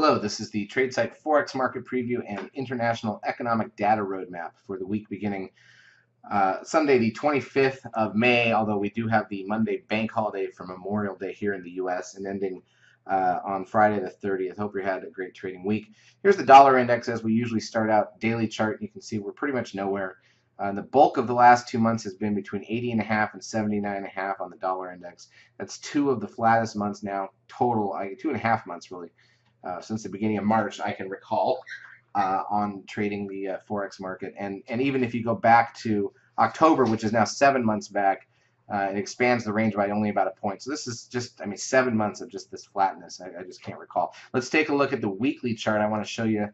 Hello, this is the Tradesight Forex Market Preview and International Economic Data Roadmap for the week beginning uh, Sunday, the 25th of May, although we do have the Monday bank holiday for Memorial Day here in the U.S. and ending uh, on Friday the 30th. Hope you had a great trading week. Here's the dollar index as we usually start out. Daily chart, you can see we're pretty much nowhere. Uh, the bulk of the last two months has been between 80 and a half and 79 and a half on the dollar index. That's two of the flattest months now, total, two and a half months really uh, since the beginning of March I can recall uh, on trading the uh, forex market. And and even if you go back to October, which is now seven months back, uh, it expands the range by only about a point. So this is just I mean seven months of just this flatness. I, I just can't recall. Let's take a look at the weekly chart. I want to show you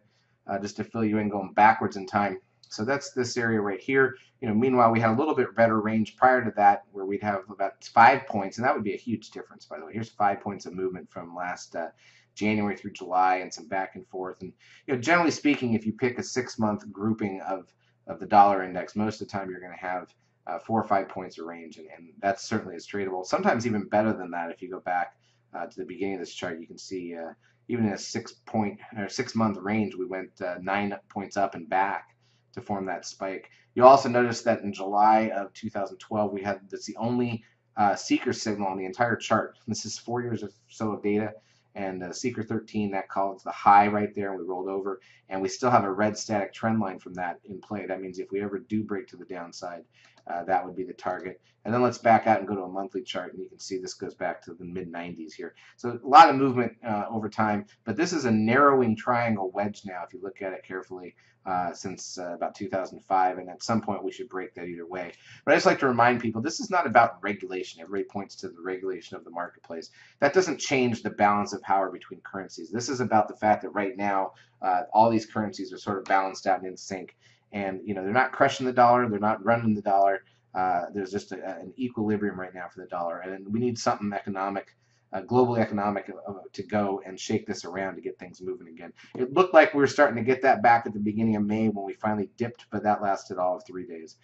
uh, just to fill you in going backwards in time. So that's this area right here. You know, meanwhile, we had a little bit better range prior to that where we'd have about five points, and that would be a huge difference, by the way. Here's five points of movement from last uh, January through July and some back and forth. And you know, generally speaking, if you pick a six-month grouping of of the dollar index, most of the time you're going to have uh, four or five points of range, and, and that's certainly is tradable. Sometimes even better than that. If you go back uh, to the beginning of this chart, you can see uh, even in a six-point or six-month range, we went uh, nine points up and back to form that spike. You'll also notice that in July of 2012, we had that's the only uh, seeker signal on the entire chart. This is four years or so of data and uh, Seeker 13 that called the high right there and we rolled over and we still have a red static trend line from that in play that means if we ever do break to the downside uh, that would be the target and then let's back out and go to a monthly chart and you can see this goes back to the mid 90s here so a lot of movement uh, over time but this is a narrowing triangle wedge now if you look at it carefully uh, since uh, about 2005, and at some point we should break that either way. But I just like to remind people this is not about regulation. Everybody points to the regulation of the marketplace. That doesn't change the balance of power between currencies. This is about the fact that right now uh, all these currencies are sort of balanced out and in sync, and you know they're not crushing the dollar, they're not running the dollar. Uh, there's just a, an equilibrium right now for the dollar, and we need something economic uh, economic uh, to go and shake this around to get things moving again. It looked like we were starting to get that back at the beginning of May when we finally dipped, but that lasted all of three days.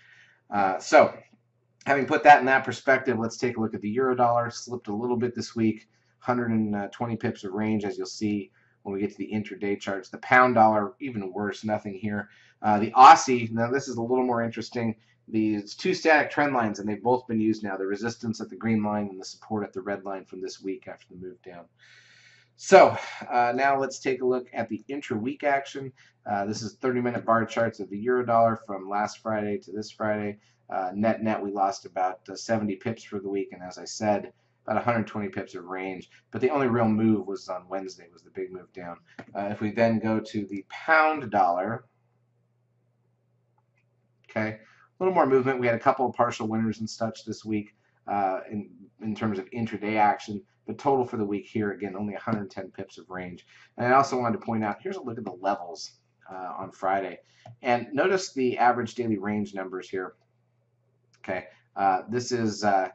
Uh, so, having put that in that perspective, let's take a look at the euro dollar. Slipped a little bit this week, 120 pips of range, as you'll see when we get to the intraday charts. The pound dollar, even worse, nothing here. Uh, the Aussie, now this is a little more interesting these two static trend lines, and they've both been used now, the resistance at the green line and the support at the red line from this week after the move down. So uh, now let's take a look at the intra-week action. Uh, this is 30-minute bar charts of the euro dollar from last Friday to this Friday. Uh, net net, we lost about uh, 70 pips for the week, and as I said, about 120 pips of range. But the only real move was on Wednesday, was the big move down. Uh, if we then go to the pound dollar, okay, a little more movement. We had a couple of partial winners and such this week uh, in in terms of intraday action. The total for the week here again only 110 pips of range. And I also wanted to point out here's a look at the levels uh, on Friday, and notice the average daily range numbers here. Okay, uh, this is uh,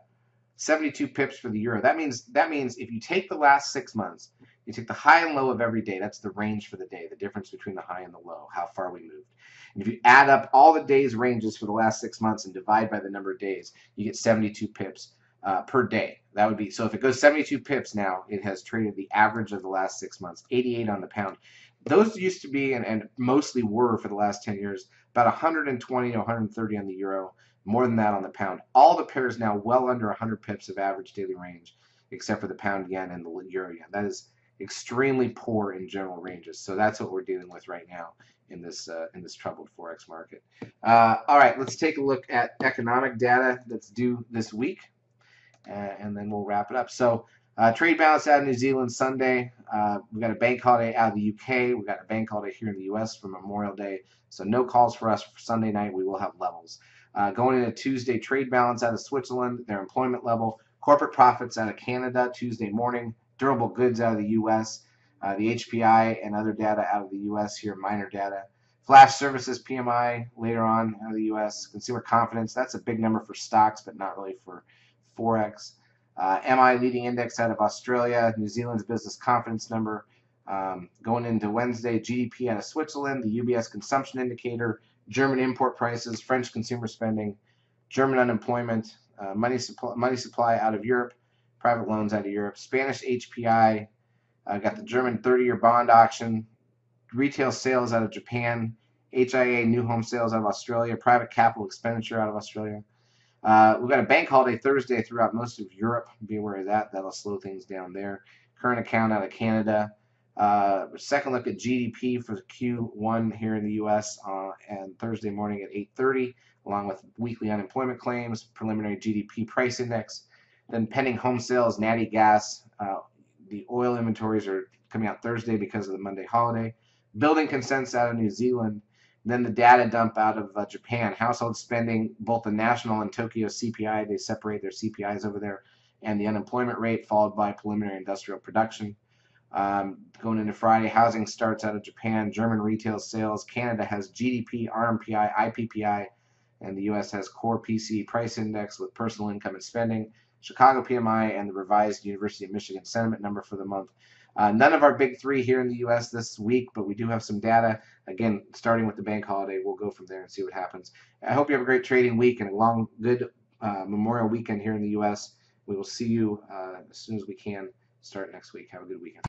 72 pips for the euro. That means that means if you take the last six months, you take the high and low of every day. That's the range for the day, the difference between the high and the low, how far we moved. And if you add up all the days ranges for the last six months and divide by the number of days, you get 72 pips uh, per day. That would be so. If it goes 72 pips now, it has traded the average of the last six months, 88 on the pound. Those used to be and, and mostly were for the last 10 years about 120 to 130 on the euro, more than that on the pound. All the pairs now well under 100 pips of average daily range, except for the pound yen and the euro yen. That is extremely poor in general ranges. So that's what we're dealing with right now in this uh, in this troubled forex market. Uh, all right, let's take a look at economic data that's due this week, uh, and then we'll wrap it up. So. Uh, trade balance out of New Zealand Sunday. Uh, we got a bank holiday out of the UK. We've got a bank holiday here in the US for Memorial Day. So no calls for us for Sunday night. We will have levels. Uh, going into Tuesday, trade balance out of Switzerland, their employment level, corporate profits out of Canada Tuesday morning, durable goods out of the U.S., uh, the HPI and other data out of the U.S. here, minor data. Flash services PMI later on out of the U.S. Consumer confidence, that's a big number for stocks, but not really for Forex. Uh, MI leading index out of Australia, New Zealand's business confidence number. Um, going into Wednesday, GDP out of Switzerland, the UBS consumption indicator, German import prices, French consumer spending, German unemployment, uh, money, supply, money supply out of Europe, private loans out of Europe, Spanish HPI, Uh, got the German 30-year bond auction, retail sales out of Japan, HIA new home sales out of Australia, private capital expenditure out of Australia. Uh, we've got a bank holiday Thursday throughout most of Europe. Be aware of that. That'll slow things down there. Current account out of Canada. Uh, second look at GDP for Q1 here in the U.S. Uh, and Thursday morning at 8:30, along with weekly unemployment claims, preliminary GDP price index, then pending home sales, natty gas. Uh, the oil inventories are coming out Thursday because of the Monday holiday. Building consents out of New Zealand. Then the data dump out of uh, Japan. Household spending, both the national and Tokyo CPI, they separate their CPIs over there, and the unemployment rate, followed by preliminary industrial production. Um, going into Friday, housing starts out of Japan, German retail sales. Canada has GDP, RMPI, IPPI, and the U.S. has core PCE price index with personal income and spending. Chicago PMI and the revised University of Michigan sentiment number for the month. Uh, none of our big three here in the U.S. this week, but we do have some data. Again, starting with the bank holiday, we'll go from there and see what happens. I hope you have a great trading week and a long, good uh, Memorial weekend here in the U.S. We will see you uh, as soon as we can start next week. Have a good weekend.